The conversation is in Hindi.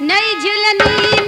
नहीं झिलनी